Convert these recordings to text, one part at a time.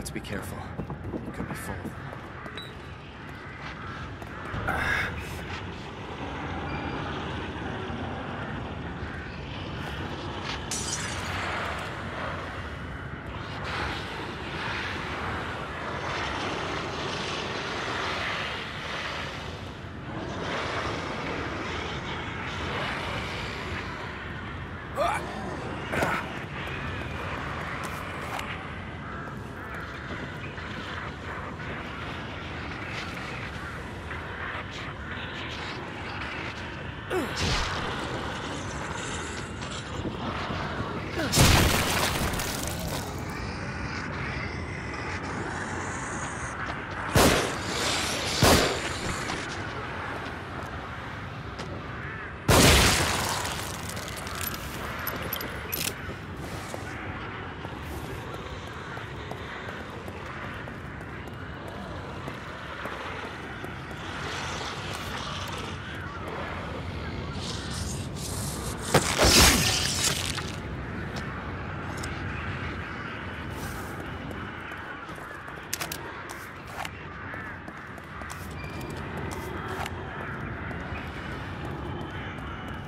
Let's be careful. It could be full of them. Ugh.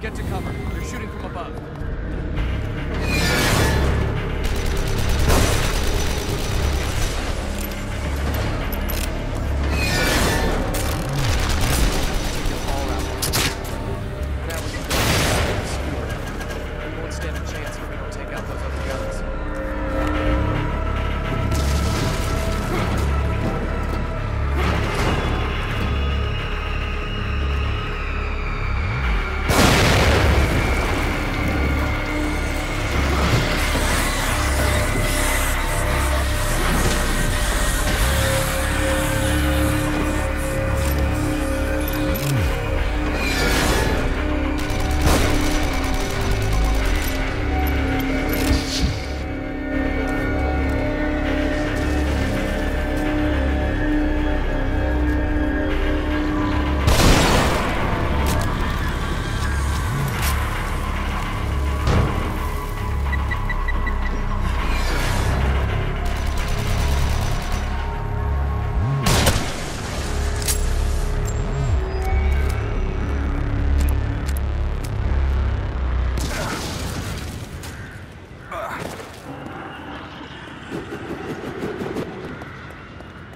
Get to cover. They're shooting from above.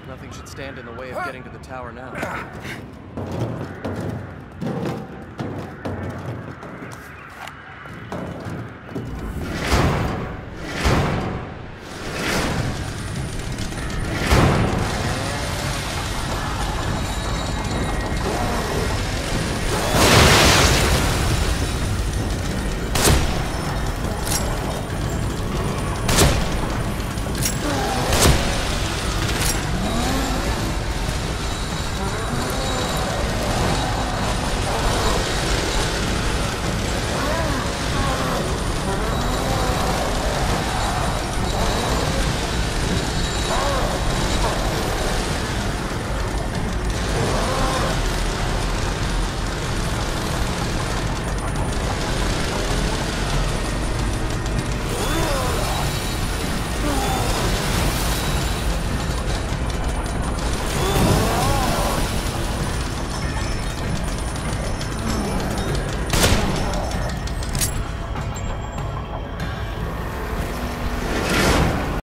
Nothing should stand in the way of getting to the tower now.